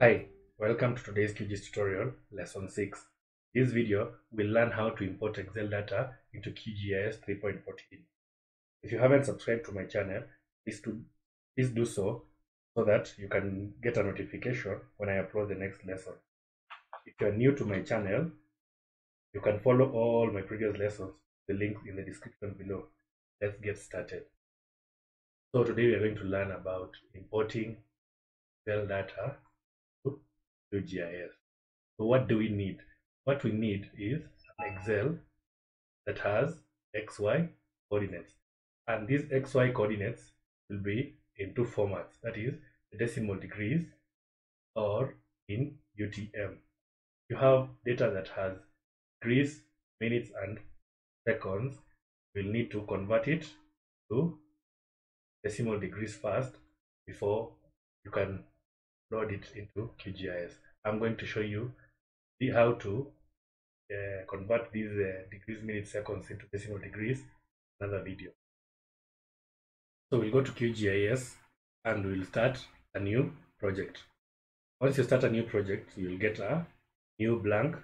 Hi, welcome to today's QGIS tutorial, lesson 6. This video will learn how to import Excel data into QGIS 3.14. If you haven't subscribed to my channel, please do, please do so so that you can get a notification when I upload the next lesson. If you are new to my channel, you can follow all my previous lessons, the link in the description below. Let's get started. So today we are going to learn about importing Excel data QGIS. So what do we need? What we need is an Excel that has XY coordinates. And these XY coordinates will be in two formats, that is decimal degrees or in UTM. You have data that has degrees, minutes and seconds. We'll need to convert it to decimal degrees first before you can load it into QGIS. I'm going to show you the, how to uh, convert these uh, degrees, minutes, seconds into decimal degrees another video. So we'll go to QGIS and we'll start a new project. Once you start a new project, you'll get a new blank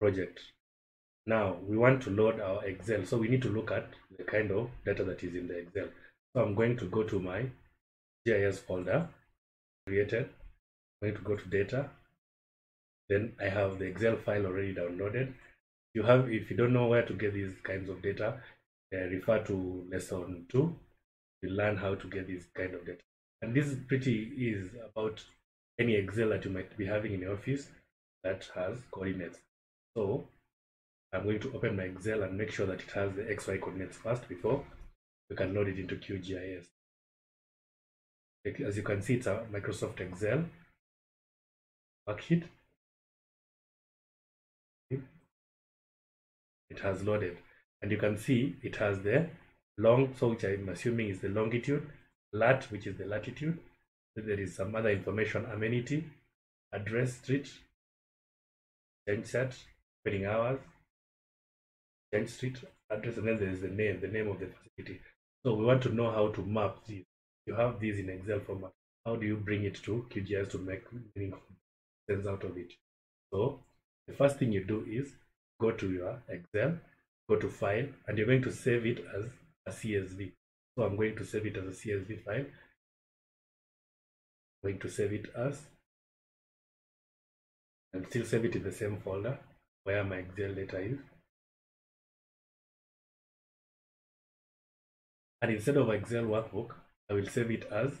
project. Now we want to load our Excel, so we need to look at the kind of data that is in the Excel. So I'm going to go to my GIS folder created. I'm going to go to data. Then I have the Excel file already downloaded. You have, if you don't know where to get these kinds of data, uh, refer to lesson two. You learn how to get this kind of data. And this pretty is about any Excel that you might be having in your office that has coordinates. So I'm going to open my Excel and make sure that it has the XY coordinates first before we can load it into QGIS. As you can see, it's a Microsoft Excel worksheet. It has loaded, and you can see it has the long, so which I'm assuming is the longitude, lat, which is the latitude. There is some other information, amenity, address, street, change set, opening hours, change street address, and then there is the name, the name of the facility. So we want to know how to map these. You have these in Excel format. How do you bring it to QGIS to make meaningful sense out of it? So the first thing you do is go to your Excel, go to File, and you're going to save it as a CSV. So I'm going to save it as a CSV file. I'm going to save it as and still save it in the same folder where my Excel data is. and instead of Excel workbook, I will save it as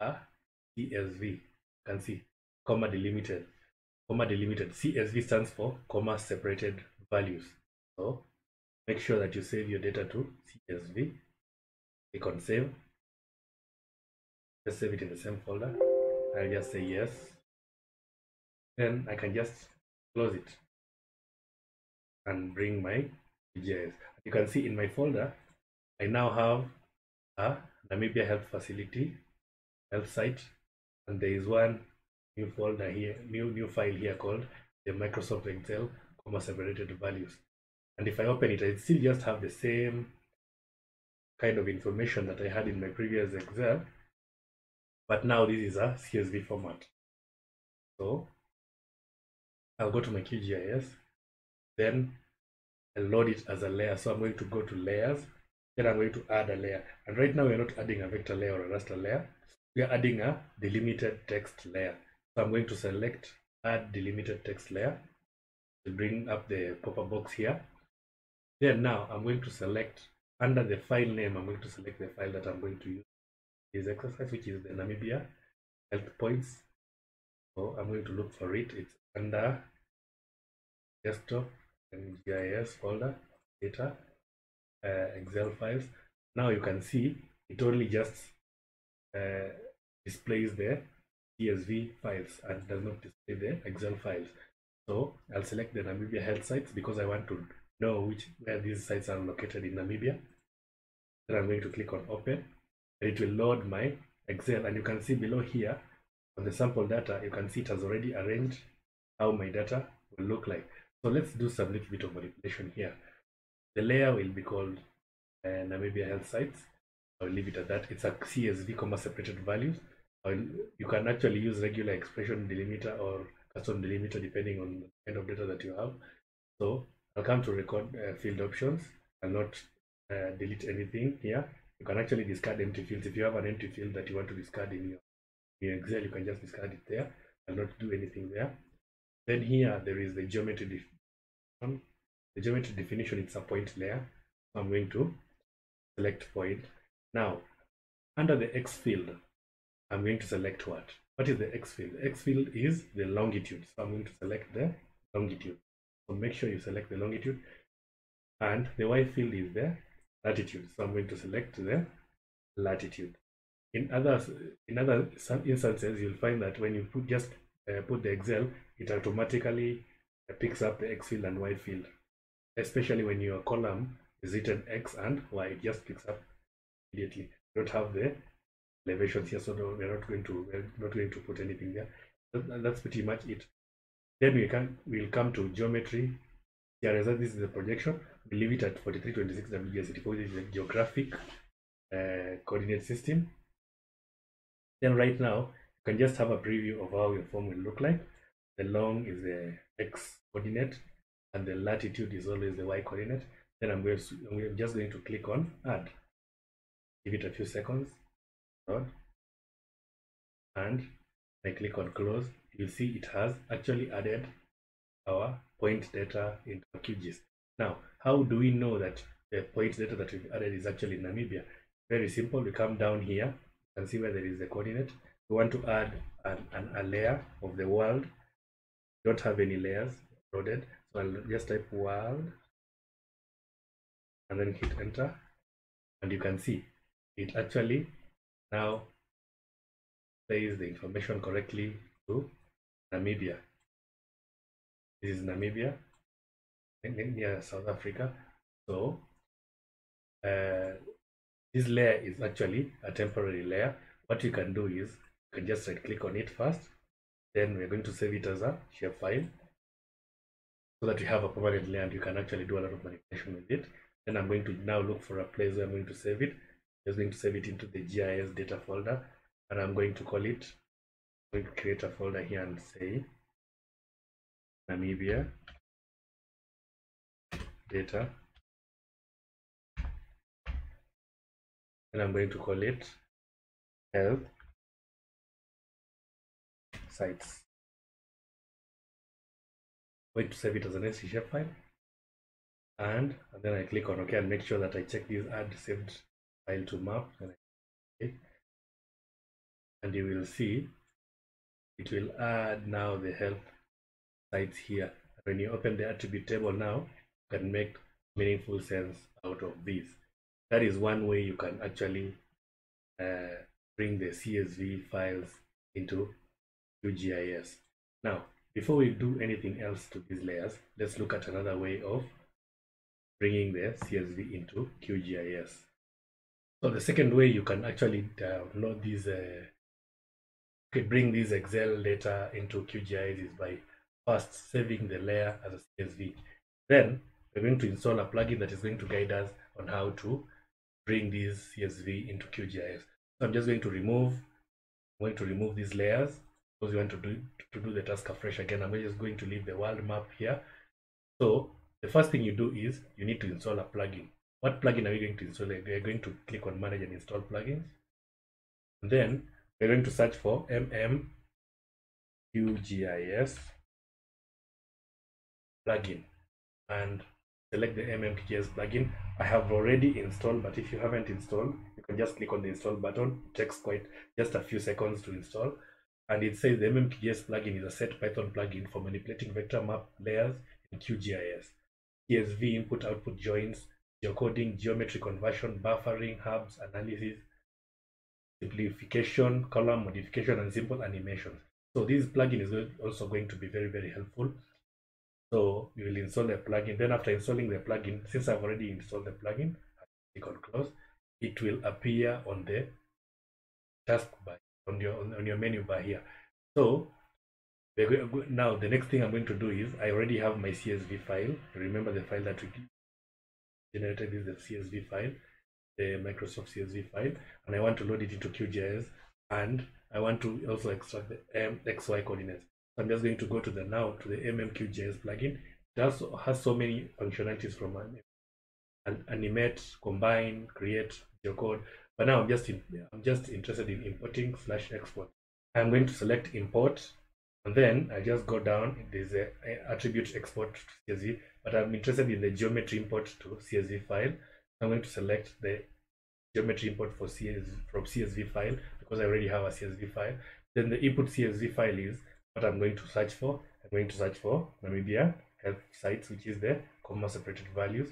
a CSV. You can see comma delimited. Comma delimited. CSV stands for comma separated values. So make sure that you save your data to CSV. Click on save. Just save it in the same folder. I'll just say yes. Then I can just close it and bring my QGIS. You can see in my folder, I now have a Namibia Health Facility health site, and there is one new folder here, new new file here called the Microsoft Excel comma separated values. And if I open it, I still just have the same kind of information that I had in my previous Excel, but now this is a CSV format. So I'll go to my QGIS, then I'll load it as a layer. So I'm going to go to layers then I'm going to add a layer. And right now we're not adding a vector layer or a raster layer. We are adding a delimited text layer. So I'm going to select add delimited text layer to bring up the pop-up box here. Then now I'm going to select under the file name, I'm going to select the file that I'm going to use this exercise, which is the Namibia health points. So I'm going to look for it. It's under desktop and GIS folder data Excel files. Now you can see it only just uh, displays the CSV files and does not display the Excel files. So I'll select the Namibia health sites because I want to know which where these sites are located in Namibia. Then I'm going to click on open and it will load my Excel and you can see below here on the sample data you can see it has already arranged how my data will look like. So let's do some little bit of manipulation here. The layer will be called uh, Namibia Health Sites. I'll leave it at that. It's a CSV comma separated values. you can actually use regular expression delimiter or custom delimiter depending on the kind of data that you have. So I'll come to record uh, field options. I'll not uh, delete anything here. You can actually discard empty fields. If you have an empty field that you want to discard in your, in your Excel, you can just discard it there. I'll not do anything there. Then here there is the geometry definition. The geometry definition it's a point layer. So I'm going to select point. Now under the X field, I'm going to select what? What is the X field? X field is the longitude. So I'm going to select the longitude. So make sure you select the longitude. And the Y field is the latitude. So I'm going to select the latitude. In other in other instances, you'll find that when you put just uh, put the Excel, it automatically picks up the X field and Y field. Especially when your column is written X and Y, it just picks up immediately. You don't have the elevations here, so we're not going to we're not going to put anything there. That's pretty much it. Then we can we'll come to geometry. Here, as this is the projection. We leave it at 4326 WGS84. This is the geographic uh, coordinate system. Then right now, you can just have a preview of how your form will look like. The long is the x coordinate, and the latitude is always the y coordinate. Then I'm going to, I'm just going to click on add. Give it a few seconds. And I click on close you see it has actually added our point data into QGIS. Now, how do we know that the point data that we've added is actually Namibia? Very simple. We come down here and see where there is the coordinate. We want to add an, an, a layer of the world. Don't have any layers loaded. So I'll just type world and then hit enter. And you can see it actually now says the information correctly to Namibia. This is Namibia near South Africa. So uh, this layer is actually a temporary layer. What you can do is you can just right click on it first. Then we're going to save it as a shapefile so that you have a permanent layer and you can actually do a lot of manipulation with it. Then I'm going to now look for a place where I'm going to save it. I'm just going to save it into the GIS data folder and I'm going to call it we create a folder here and say Namibia data and I'm going to call it health sites. Going to save it as an SC file. And, and then I click on OK and make sure that I check this add saved file to map. And, okay. and you will see it will add now the help sites here. When you open the attribute table now you can make meaningful sense out of this that is one way you can actually uh, bring the csv files into QGIS now before we do anything else to these layers let's look at another way of bringing the csv into QGIS so the second way you can actually download these uh, could bring this Excel data into QGIS is by first saving the layer as a CSV. Then we're going to install a plugin that is going to guide us on how to bring this CSV into QGIS. So I'm just going to remove, I'm going to remove these layers because want to do to do the task afresh again. I'm just going to leave the world map here. So the first thing you do is you need to install a plugin. What plugin are you going to install? we are going to click on manage and install plugins. And then we're going to search for MMQGIS plugin and select the MMQGIS plugin. I have already installed, but if you haven't installed, you can just click on the install button. It takes quite just a few seconds to install. And it says the MMQGIS plugin is a set Python plugin for manipulating vector map layers in QGIS. CSV input output joins, geocoding, geometry conversion, buffering, hubs, analysis, simplification, column modification, and simple animations. So this plugin is also going to be very, very helpful. So you will install the plugin. Then after installing the plugin, since I've already installed the plugin, click on close, it will appear on the taskbar on your on your menu bar here. So now the next thing I'm going to do is I already have my CSV file. Remember the file that we generated is the CSV file the Microsoft CSV file and I want to load it into QGIS and I want to also extract the um, XY coordinates. So I'm just going to go to the now to the MMQGIS plugin. that has so many functionalities from an animate, combine, create, geocode. But now I'm just in, I'm just interested in importing slash export. I'm going to select import and then I just go down there's a, a attribute export to CSV but I'm interested in the geometry import to CSV file. I'm going to select the geometry import for CSV from CSV file because I already have a CSV file. Then the input CSV file is what I'm going to search for. I'm going to search for Namibia health sites which is the comma separated values.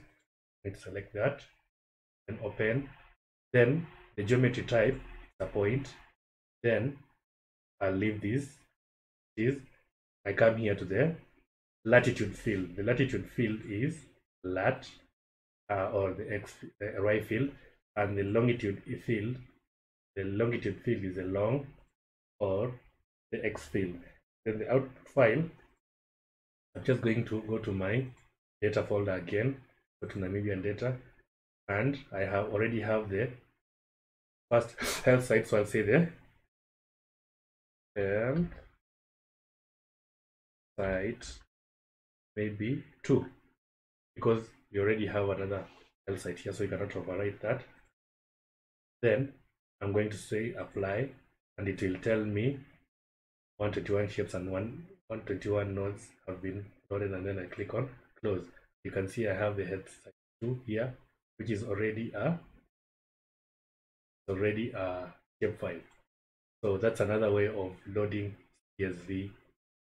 I'm going to select that. And open then the geometry type is a point then I'll leave this is I come here to the latitude field. The latitude field is lat uh, or the x uh, y field and the longitude field the longitude field is a long or the x field. Then the output file I'm just going to go to my data folder again, go to Namibian data and I have already have the first health site so I'll say there. And site maybe two. Because we already have another L site here so you cannot overwrite that. Then I'm going to say apply and it will tell me 121 shapes and one 121 nodes have been loaded and then I click on close. You can see I have the head site 2 here which is already a already a shapefile so that's another way of loading CSV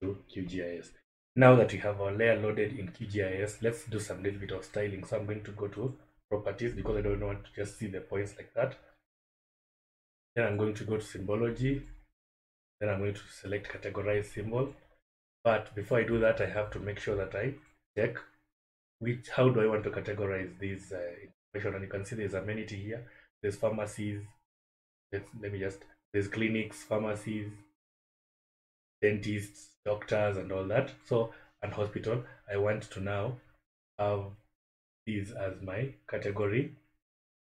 to QGIS. Now that we have our layer loaded in QGIS, let's do some little bit of styling. So I'm going to go to properties because I don't want to just see the points like that. Then I'm going to go to symbology. Then I'm going to select categorize symbol. But before I do that, I have to make sure that I check which how do I want to categorize these uh. And you can see there's amenity here. There's pharmacies. Let's, let me just there's clinics, pharmacies, dentists, doctors, and all that. So, and hospital, I want to now have these as my category.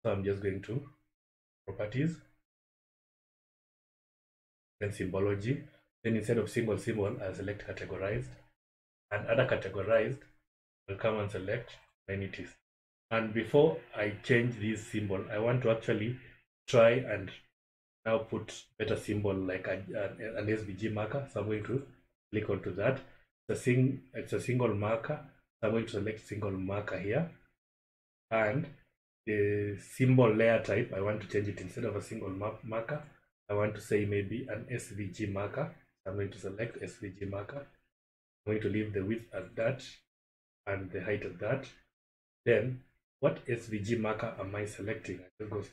So I'm just going to properties, then symbology. Then instead of single symbol, I'll select categorized. And other categorized, I'll come and select amenities. And before I change this symbol, I want to actually try and now put better symbol like a, a, an SVG marker. So I'm going to click onto that. It's a, sing, it's a single marker. So I'm going to select single marker here. And the symbol layer type, I want to change it instead of a single marker. I want to say maybe an SVG marker. I'm going to select SVG marker. I'm going to leave the width at that and the height at that. Then what SVG marker am I selecting? I just go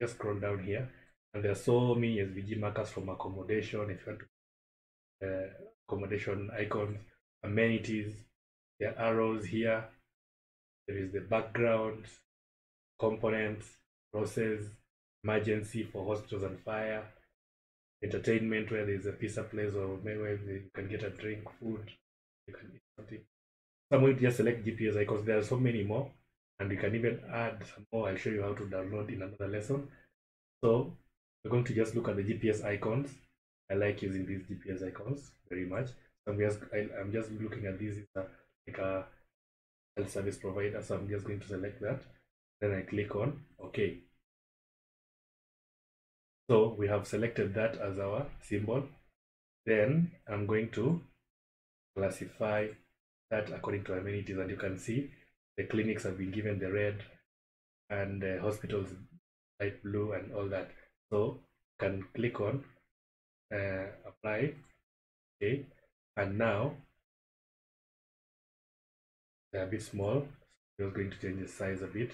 just scroll down here and there are so many SVG markers from accommodation, if you want to, uh, accommodation icons, amenities, there are arrows here, there is the background, components, process, emergency for hospitals and fire, entertainment where there is a pizza place or where you can get a drink, food, you can eat something. So I'm going to just select GPS icons. There are so many more, and you can even add some more. I'll show you how to download in another lesson. So we're going to just look at the GPS icons. I like using these GPS icons very much. So I'm just I, am just looking at this uh, like a health service provider. So I'm just going to select that. Then I click on OK. So we have selected that as our symbol. Then I'm going to classify that according to amenities and you can see the clinics have been given the red and the hospitals light blue and all that. So you can click on uh, apply okay? And now they're a bit small so just going to change the size a bit.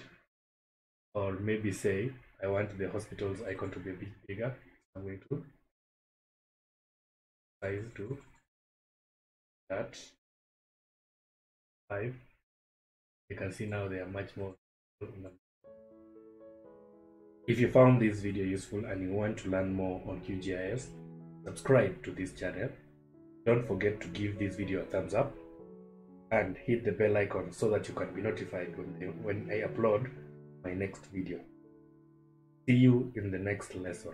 Or maybe say I want the hospital's icon to be a bit bigger. I'm going to size to that 5 you can see now they are much more if you found this video useful and you want to learn more on QGIS, subscribe to this channel. Don't forget to give this video a thumbs up and hit the bell icon so that you can be notified when, when I upload my next video. See you in the next lesson.